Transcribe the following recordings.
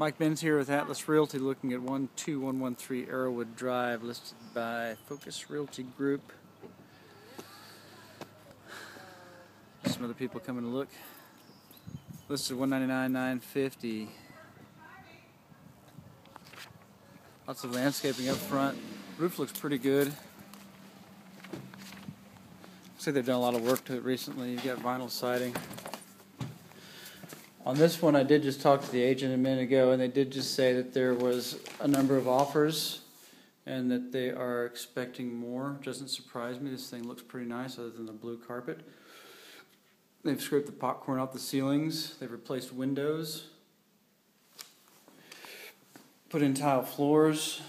Mike Benz here with Atlas Realty looking at 12113 Arrowwood Drive listed by Focus Realty Group. Some other people coming to look. Listed 199,950. Lots of landscaping up front. Roof looks pretty good. Looks like they've done a lot of work to it recently. You've got vinyl siding. On this one, I did just talk to the agent a minute ago, and they did just say that there was a number of offers and that they are expecting more. Doesn't surprise me. This thing looks pretty nice other than the blue carpet. They've scraped the popcorn off the ceilings. They've replaced windows. Put in tile floors.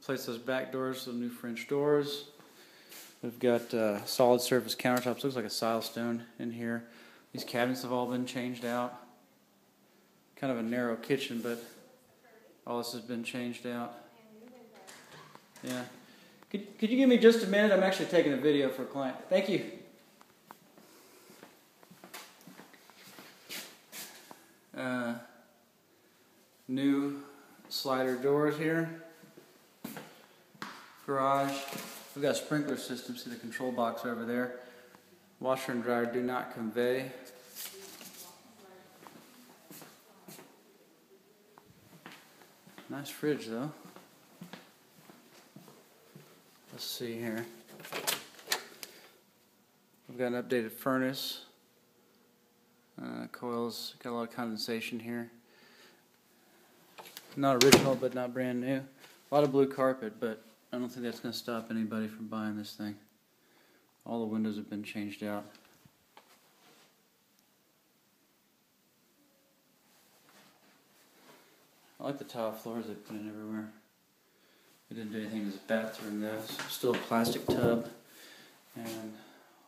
Replaced those back doors with new French doors. We've got uh, solid surface countertops. Looks like a silestone in here. These cabinets have all been changed out. Kind of a narrow kitchen, but all this has been changed out. Yeah. Could, could you give me just a minute? I'm actually taking a video for a client. Thank you. Uh, new slider doors here. Garage. We've got a sprinkler system, see the control box over there. Washer and dryer do not convey. Nice fridge though. Let's see here. We've got an updated furnace. Uh, coils, got a lot of condensation here. Not original, but not brand new. A lot of blue carpet, but I don't think that's going to stop anybody from buying this thing. All the windows have been changed out. I like the tile floors they put in everywhere. They didn't do anything to this bathroom though. Still a plastic tub and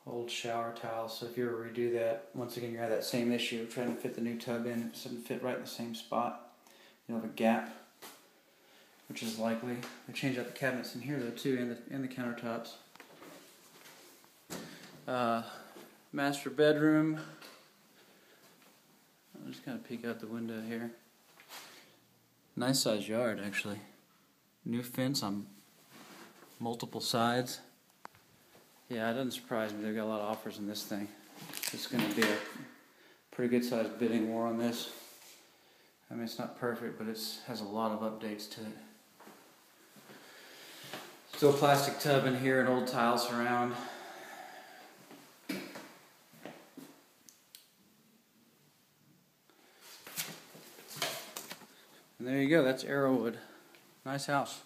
old shower tiles. So if you ever redo that, once again you have that same issue of trying to fit the new tub in. It doesn't fit right in the same spot. You'll have a gap which is likely. They changed out the cabinets in here though too, and the and the countertops. Uh, master bedroom. I'm just gonna peek out the window here. Nice sized yard actually. New fence on multiple sides. Yeah, it doesn't surprise me. They've got a lot of offers in this thing. It's going to be a pretty good sized bidding war on this. I mean, it's not perfect, but it has a lot of updates to it. Still a plastic tub in here and old tiles around. And there you go, that's Arrowwood. Nice house.